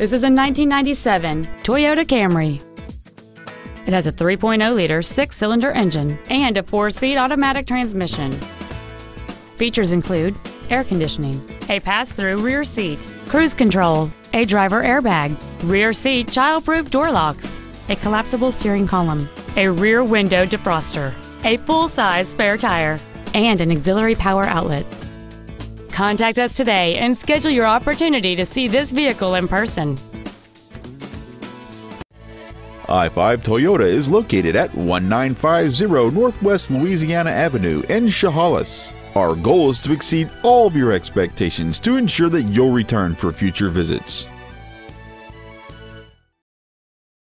This is a 1997 Toyota Camry. It has a 3.0-liter six-cylinder engine and a four-speed automatic transmission. Features include air conditioning, a pass-through rear seat, cruise control, a driver airbag, rear seat child-proof door locks, a collapsible steering column, a rear window defroster, a full-size spare tire, and an auxiliary power outlet. Contact us today and schedule your opportunity to see this vehicle in person. I-5 Toyota is located at 1950 Northwest Louisiana Avenue in Chehalis. Our goal is to exceed all of your expectations to ensure that you'll return for future visits.